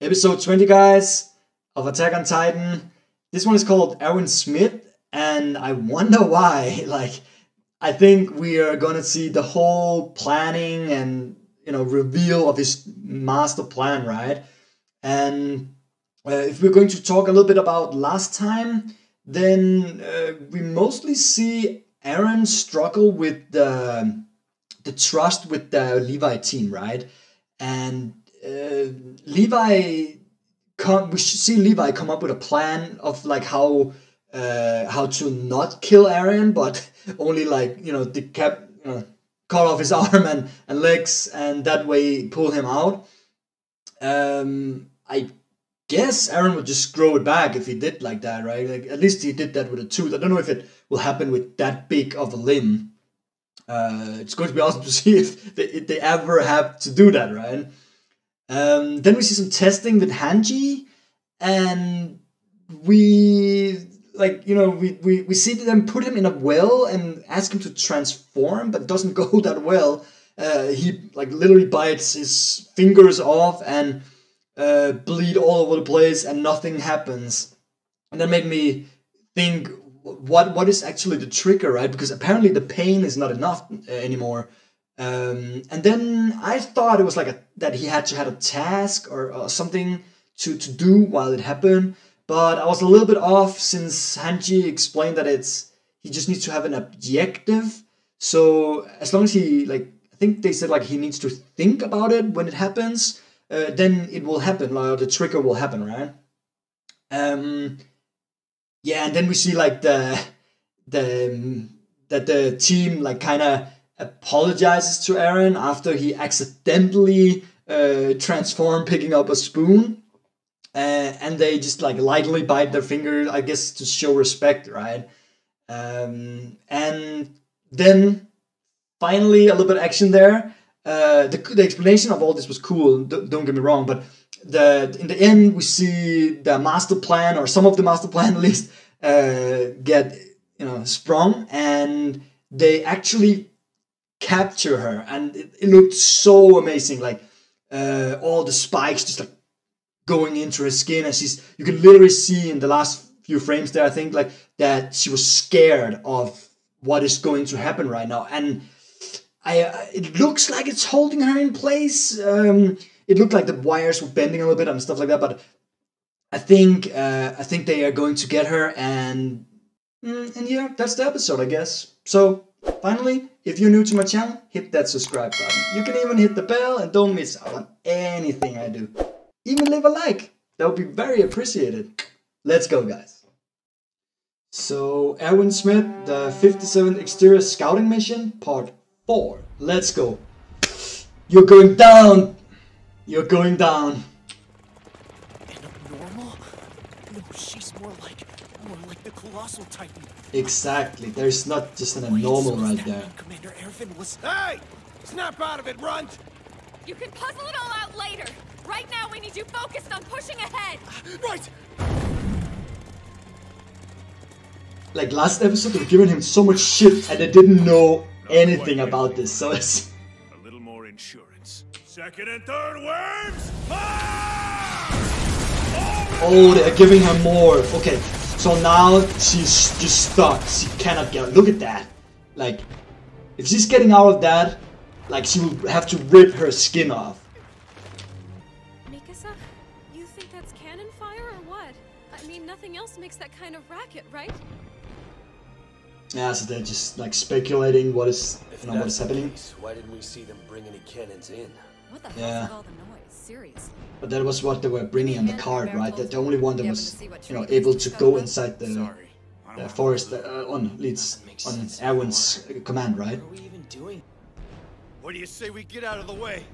episode 20, guys, of Attack on Titan. This one is called Erwin Smith, and I wonder why. Like, I think we are gonna see the whole planning and you know reveal of his master plan, right? And uh, if we're going to talk a little bit about last time, then uh, we mostly see Eren struggle with the the trust with the Levi team, right? And uh, Levi come we should see Levi come up with a plan of like how uh, how to not kill Eren, but only like you know decap you know, cut off his arm and, and legs and that way pull him out. Um, I guess Eren would just grow it back if he did like that, right? Like at least he did that with a tooth. I don't know if it will happen with that big of a limb. Uh, it's going to be awesome to see if they, if they ever have to do that, right? Um, then we see some testing with Hanji, and we like you know we, we we see them put him in a well and ask him to transform, but doesn't go that well. Uh, he like literally bites his fingers off and uh, bleed all over the place, and nothing happens. And that made me think, what what is actually the trigger, right? Because apparently the pain is not enough uh, anymore. Um, and then I thought it was like a, that he had to had a task or, or something to, to do while it happened. But I was a little bit off since Hanji explained that it's he just needs to have an objective. So as long as he like, I think they said like he needs to think about it when it happens, uh, then it will happen. Like the trigger will happen, right? Um, yeah, and then we see like the the that the team like kind of apologizes to Eren after he accidentally uh, transformed picking up a spoon. Uh, and they just like lightly bite their finger, I guess, to show respect, right? Um, and then finally, a little bit of action there. Uh, the, the explanation of all this was cool. Don't get me wrong, but the in the end we see the master plan or some of the master plan at least uh, get you know sprung, and they actually capture her, and it, it looked so amazing. Like uh, all the spikes just like going into her skin, and she's you can literally see in the last few frames there. I think like that she was scared of what is going to happen right now, and I uh, it looks like it's holding her in place. Um, it looked like the wires were bending a little bit and stuff like that, but I think uh, I think they are going to get her, and mm, and yeah, that's the episode, I guess. So Finally, if you're new to my channel, hit that subscribe button. You can even hit the bell and don't miss out on anything I do. Even leave a like, that would be very appreciated. Let's go guys. So, Erwin Smith, the 57th Exterior Scouting Mission, Part 4. Let's go. You're going down! You're going down. normal? No, she's more like, more like the Colossal Titan. Exactly. There's not just an abnormal so right there. Commander Erwin was. Hey! Snap out of it, Runt! You can puzzle it all out later. Right now, we need you focused on pushing ahead. Right! Like last episode, they were giving him so much shit and they didn't know anything about this, so it's. A little more insurance. Second and third waves! Ah! Oh, they're giving her more. Okay, so now she's just stuck. She cannot get. Look at that. Like, if she's getting out of that, like she will have to rip her skin off. Mikasa, you think that's cannon fire or what? I mean, nothing else makes that kind of racket, right? Yeah, so they're just like speculating what is, If you know, what is happening. case, why didn't we see them bring any cannons in? What the Yeah. Hell's with all the noise? Seriously. But that was what they were bringing on the card, right? That the only one that was, you know, able to go inside the, Sorry. The forest lose uh, on leads on Erwin's command, right? What are we even doing? What do you say we get out of the way?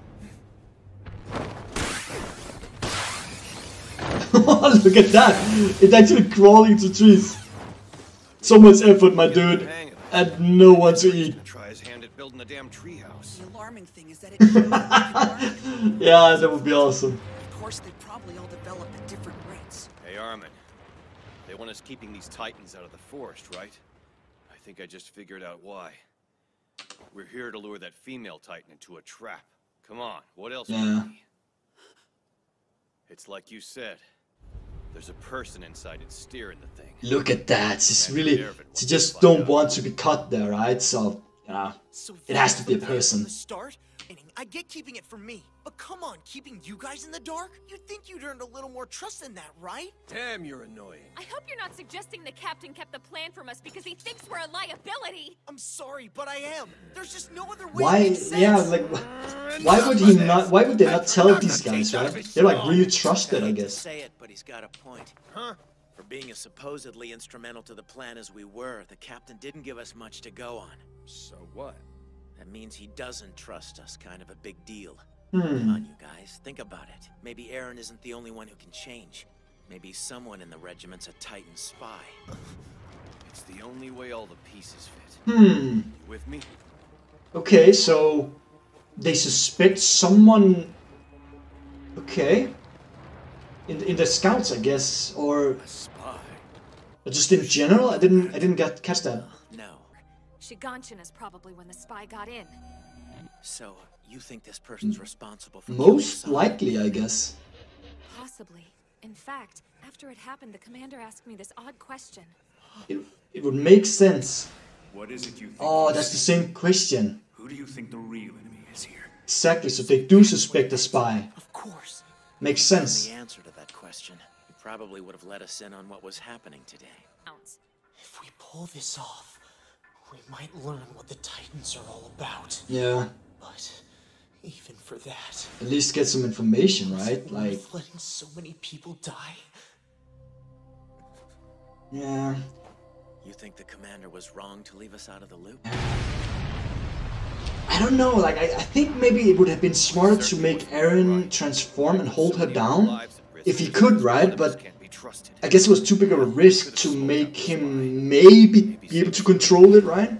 Look at that! It's actually crawling to trees. So much effort, my dude, Hang it. and no one to eat. Try his hand at building a damn treehouse. The alarming thing is that it shows that people aren't. Yeah, that would be awesome. Of course, they probably all develop at different rates. Hey, Armin. They want us keeping these titans out of the forest, right? I think I just figured out why. We're here to lure that female titan into a trap. Come on, what else would Yeah. we? It's like you said. There's a person inside it steering the thing. Look at that. She's really. She just don't want to be cut there, right? So, yeah. So It has to be a that's what it is from person. the start? And I get keeping it from me, but come on, keeping you guys in the dark? You'd think you'd earned a little more trust than that, right? Damn, you're annoying. I hope you're not suggesting the captain kept the plan from us because he thinks we're a liability. I'm sorry, but I am. There's just no other way. Why? It makes sense. Yeah, like, wh- why would he not? Why would they not tell these guys, right? They're like really trusted, I hate to guess. say it, but he's got a point. Huh? For being as supposedly instrumental to the plan as we were, the captain didn't give us much to go on. So what? That means he doesn't trust us, kind of a big deal. Hmm. Come on, you guys, think about it. Maybe Eren isn't the only one who can change. Maybe someone in the regiment's a Titan spy. It's the only way all the pieces fit. Hmm. You with me? Okay, so they suspect someone. Okay. In in the scouts, I guess, or A spy. just in general. I didn't I didn't get catch that. No. Shiganshin is probably when the spy got in. So, you think this person's responsible for. Most likely, I guess. Possibly. In fact, after it happened, the commander asked me this odd question. It it would make sense. What is it you think? Oh, that's the same question. Who do you think the real enemy is here? Exactly. So they do suspect a spy. Of course. Makes sense. The answer to that question. You probably would have let us in on what was happening today. Ounce. If we pull this off, we might learn what the Titans are all about. Yeah. But even for that, At least get some information, right? Like, worth letting so many people die. yeah. You think the commander was wrong to leave us out of the loop? I don't know. Like, I, I think maybe it would have been smarter to make Eren transform and hold her down if he could, right? But Can't be trusted. I guess it was too big of a risk to make him maybe be able to control it, right?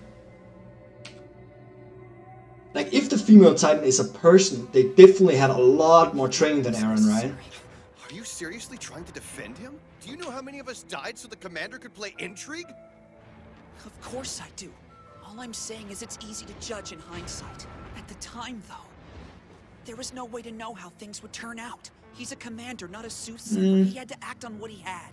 Like, if the female Titan is a person, they definitely had a lot more training than Eren, right? Are you seriously trying to defend him? Do you know how many of us died so the commander could play intrigue? Of course I do. All I'm saying is it's easy to judge in hindsight. At the time, though, there was no way to know how things would turn out. He's a commander, not a soothsayer. Mm. He had to act on what he had.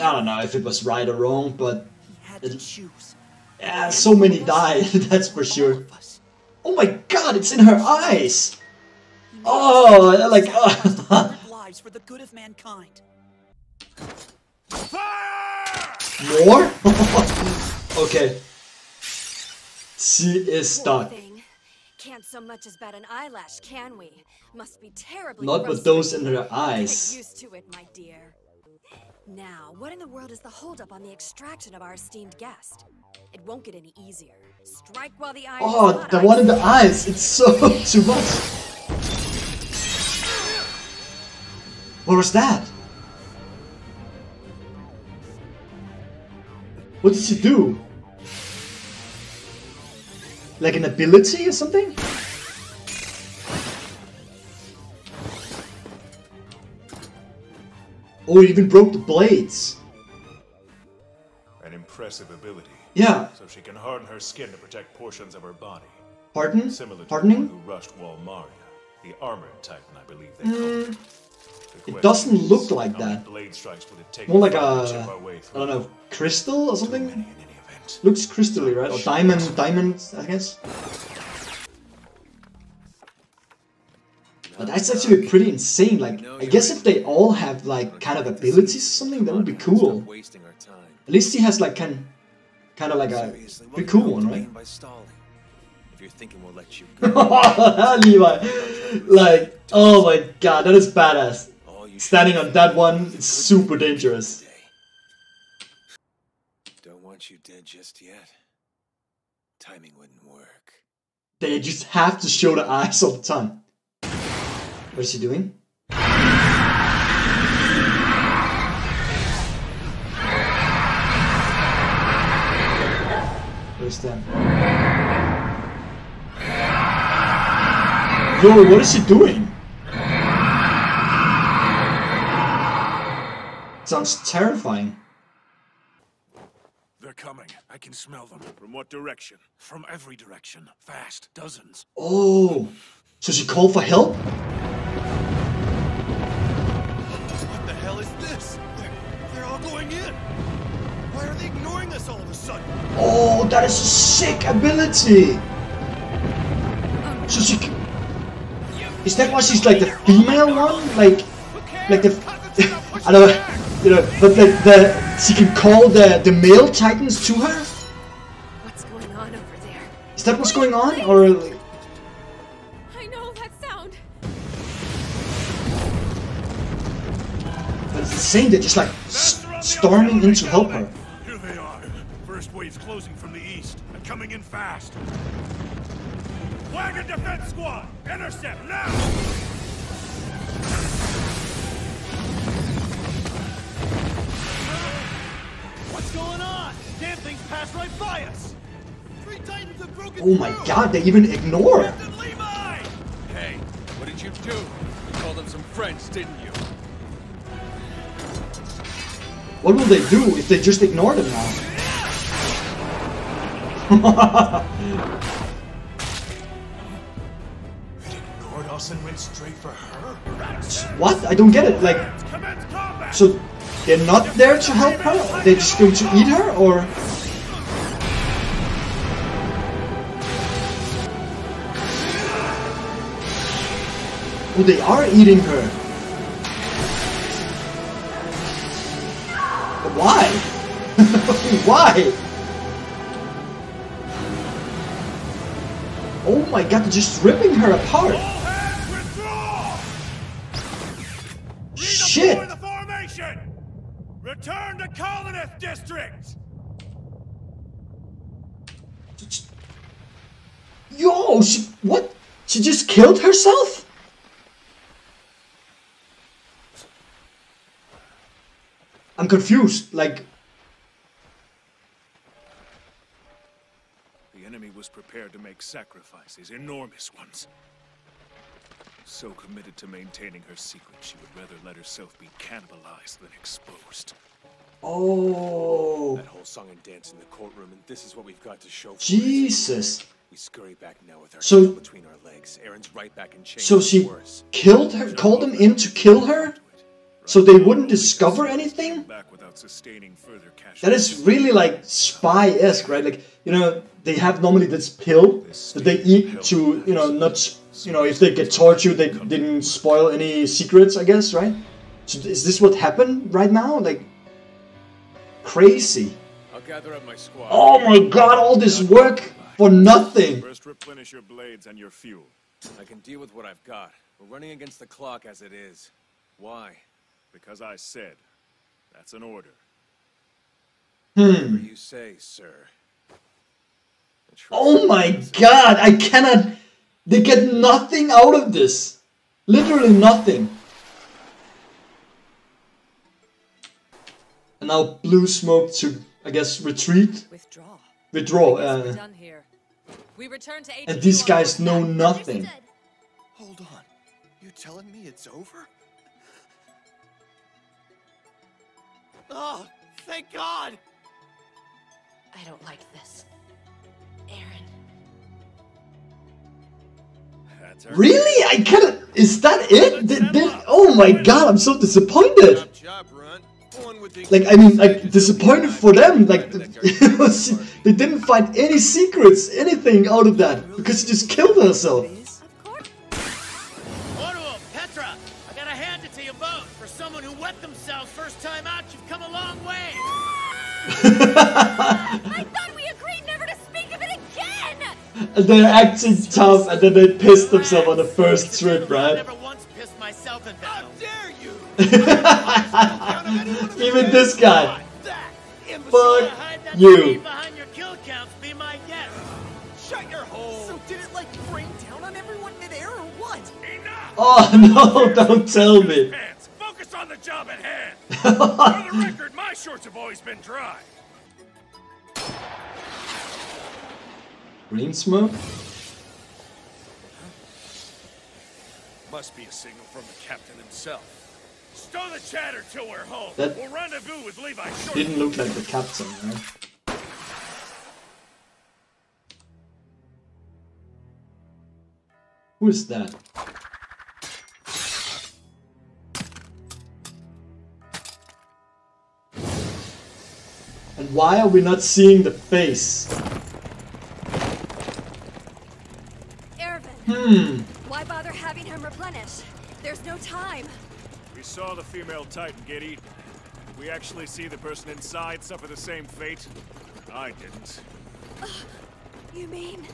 I don't know if it was right or wrong, but He had to choose. yeah, so many died, that's for sure. Oh my god, it's in her eyes! Oh, like, lives for the good of mankind. more? okay. She is stuck. Can't so much as bat an eyelash, can we? Must be terribly Not with those in her eyes. Get used to it, my dear. Now, what in the world is the holdup on the extraction of our esteemed guest? It won't get any easier. Strike while the iron Oh, hot, the one in the eyes. It's so too much. What was that? What did she do? Like an ability or something? Oh, it even broke the blades. An impressive ability. Yeah. So she can harden her skin to protect portions of her body. Pardon? Similar to one who rushed Wall Maria. The armored titan, I believe they hmm. call it. It doesn't look like that. Blade strikes would it take More like a, chip our way I don't know, crystal or something? Many in any event. Looks crystally, right? Or diamond, diamond, I guess. But that's actually pretty insane. Like, I guess if they all have like kind of abilities or something, that would be cool. wasting our time. At least he has like kind, kind of like a Seriously, what pretty do you cool one, right? By stalling. If you're thinking we'll let you go, Levi, like, oh my god, that is badass. Standing on that one, it's super dangerous. Don't want you dead just yet. Timing wouldn't work. They just have to show the eyes all the time. What is he doing? Where's that? Yo, what is he doing? Sounds terrifying. They're coming. I can smell them. From what direction? From every direction. Fast. Dozens. Oh, so she called for help? What the hell is this? They're all going in. Why are they ignoring us all of a sudden? Oh, that is a sick ability. So she. Is that why she's like the female one? Like, like the. I don't know, you know, but like the she can call the the male titans to her. Is that what's going on, or? like- I know that sound. But it's insane. They're just like s- storming in to help her. Here they are. First wave's closing from the east and coming in fast. Wagon defense squad, intercept now! What's going on? Damn things passed right by us. Oh my god, they even ignore. Hey, what did you do? You called them some friends, didn't you? What will they do if they just ignore them now? Ignored us and went straight for her? what? I don't get it. Like, so they're not there to help her? They're just going to eat her, or? Oh, they are eating her. But why? why? Oh my god, they're just ripping her apart. All hands withdraw! Shit. The formation! Return to Karanes District! Yo, she, what? She just killed herself? I'm confused. Like, The enemy was prepared to make sacrifices, enormous ones. So committed to maintaining her secret, she would rather let herself be cannibalized than exposed. oh, That whole song and dance in the courtroom, and this is what we've got to show for. Jesus. We scurry back now with our So- between our legs. Eren's right back in chains. So she worse. killed her, called them in to kill her, so they wouldn't discover anything. Back without sustaining further casualties. That is really like spy-esque, right? Like you know, they have normally this pill that they eat to, you know, not, you know, if they get tortured, they didn't spoil any secrets, I guess, right? So is this what happened right now? Like crazy. I'll gather up my squad. Oh my god, all this work for nothing. First, replenish your blades and your fuel. I can deal with what I've got. We're running against the clock as it is. Why? Because I said, that's an order. Whatever you say, sir. Oh my god, I cannot. They get nothing out of this. Literally nothing. And now blue smoke to, I guess, retreat, Withdraw. withdraw. We're Uh, done here. We return to HQ and these guys know nothing. Hold on. You telling me it's over? Oh, thank God! I don't like this. Eren. That's our Really? I cannot. Is that it? Did, did, oh my god, I'm so disappointed. Top job, Runt. One would think Like, I mean, like, disappointed for them. Like, it was, they didn't find any secrets, anything out of that, because she just killed herself. I thought we agreed never to speak of it again! And they're acting tough, and then they pissed themselves on the first trip, I've right? never once pissed myself in How battle. dare you! Even this guy. Fuck you. behind your kill counts. Be my guest. Shut your hole! So did it like rain down on everyone midair or what? Enough! Oh no, don't tell me. Focus on the job at hand! For the record, my shorts have always been dry. Green smoke? Must be a signal from the captain himself. Stow the chatter till we're home. That- We'll rendezvous with Levi. Didn't look like the captain, right? Who is that? And why are we not seeing the face? Hmm. why bother having him replenish? There's no time. We saw the female Titan get eaten. Did we actually see the person inside suffer the same fate? I didn't. You mean?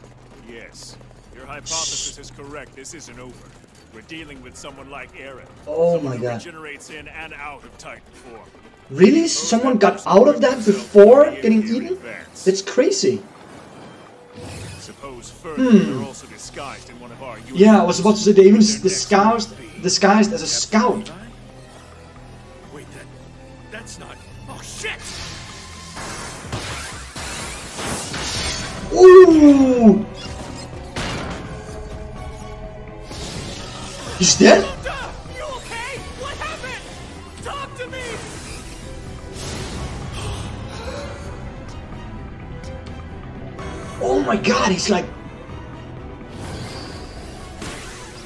Yes. Your hypothesis is correct. This isn't over. We're dealing with someone like Eren. Oh someone my god. Regenerates in and out of Titan form. Really? Someone got out of that before getting eaten? That's crazy. Hmm. Yeah, I was about to say they even disguised move would be- disguised as a scout. Wait, that that's not. Oh shit! Ooh! He's dead? My god, he's like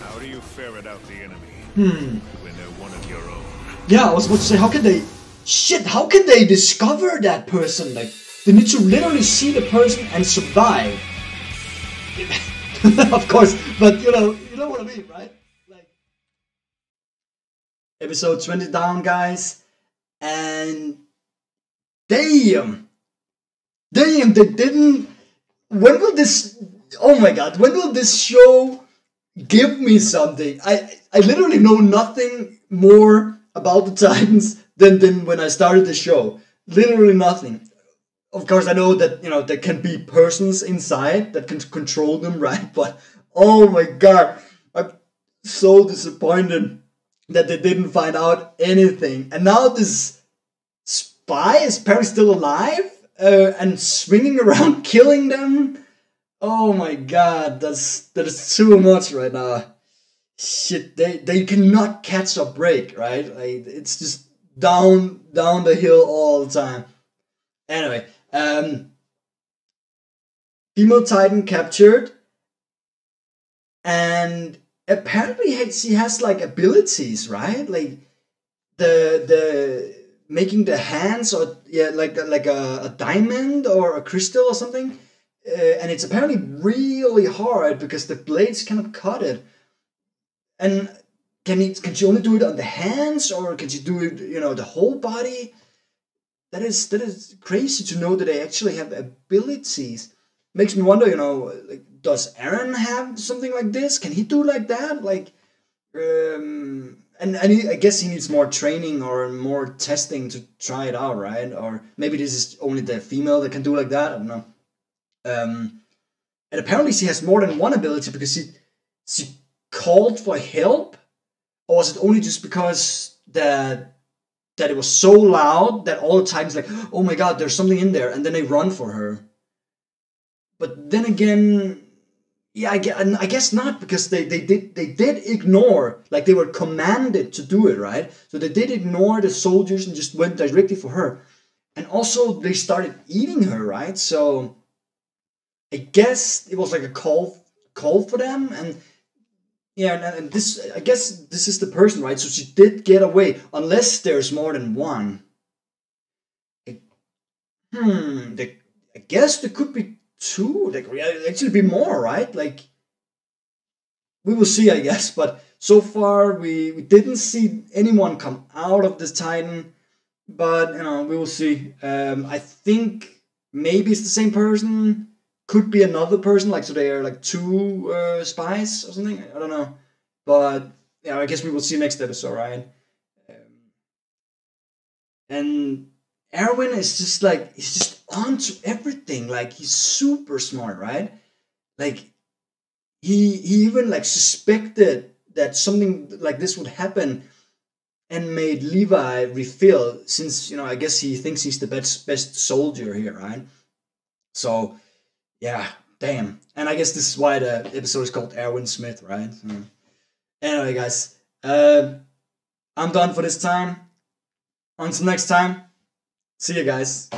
How do you ferret out the enemy hmm. when they're one of your own? Yeah, I was about to say how can they Shit, how can they discover that person? Like they need to literally see the person and survive. of course, but you know, you know what I mean, right? Like episode 20 down, guys, and damn, damn, they didn't. When will this? Oh my god, when will this show give me something? I I literally know nothing more about the Titans than than when I started the show. Literally nothing of course I know that you know there can be persons inside that can control them, right? But oh my god, I'm so disappointed that they didn't find out anything. And now this spy is apparently still alive uh, and swinging around, killing them. Oh my god, that's that is too much right now. Shit, they they cannot catch a break, right? Like it's just down down the hill all the time. Anyway, um, female Titan captured, and apparently she has like abilities, right? Like the the making the hands or yeah, like like a, a diamond or a crystal or something, uh, and it's apparently really hard because the blades cannot cut it. And can it can she only do it on the hands or can she do it you know the whole body? that is that is crazy to know that they actually have abilities. Makes me wonder, you know, like does Eren have something like this? Can he do like that? Like, um, and and he, I guess he needs more training or more testing to try it out, right? Or maybe this is only the female that can do like that. I don't know. Um, and apparently she has more than one ability because she she called for help, or was it only just because that that it was so loud that all the times like oh my god there's something in there and then they run for her but then again yeah i guess, I guess not because they, they did they did ignore like they were commanded to do it right so they did ignore the soldiers and just went directly for her and also they started eating her right so i guess it was like a call call for them and yeah, and, this I guess this is the person, right? So she did get away, unless there's more than one. Hmm, the, I guess there could be two. There could actually be more, right? Like we will see, I guess. But so far, we we didn't see anyone come out of this Titan. But you know, we will see. Um, I think maybe it's the same person could be another person like so they are like two uh, spies or something i don't know but yeah i guess we will see next episode right um, and erwin is just like he's just on to everything like he's super smart right like he he even like suspected that something like this would happen and made levi refill since you know i guess he thinks he's the best best soldier here right so yeah, damn. And I guess this is why the episode is called Erwin Smith, right? So, anyway, guys, uh, I'm done for this time. Until next time, see you guys.